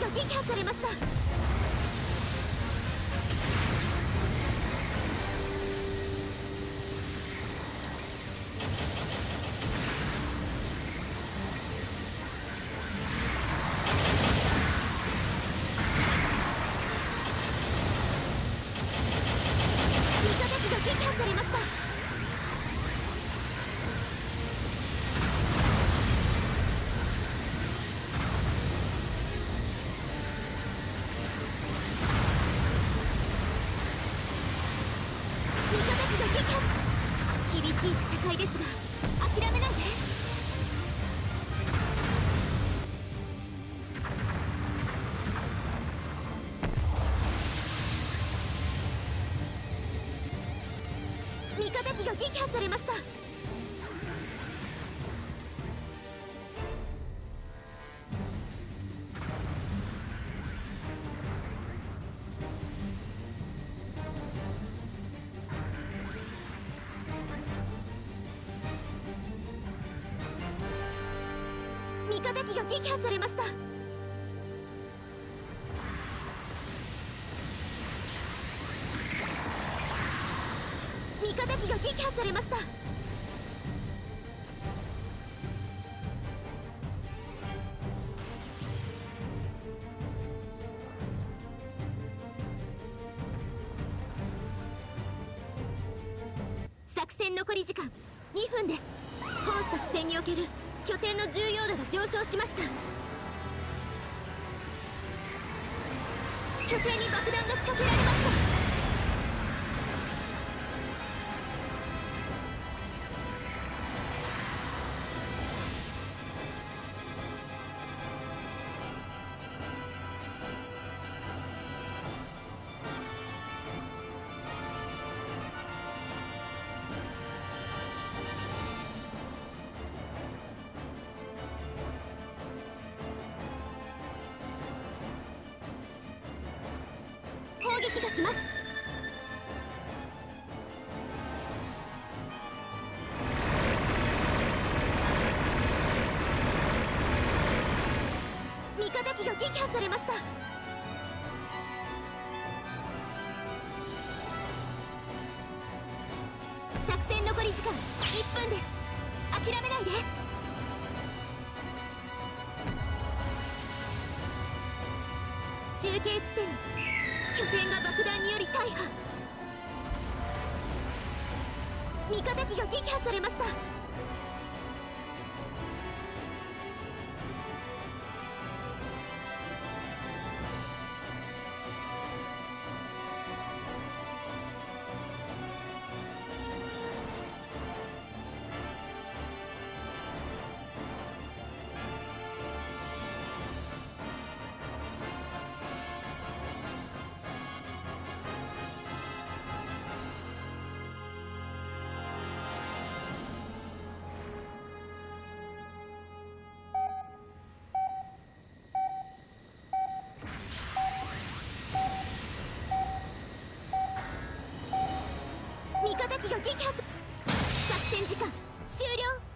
が撃破されました。しい戦いですが諦めないで。味方機が撃破されました味方機が撃破されました。味方機が撃破されました。作戦残り時間2分です。本作戦における拠点の重要度が上昇しました。拠点に爆弾が仕掛けられました。撃が来ます。味方機が撃破されました。作戦残り時間1分です。諦めないで。中継地点。拠点が爆弾により大破。味方機が撃破されました。味方機が撃破す作戦時間終了。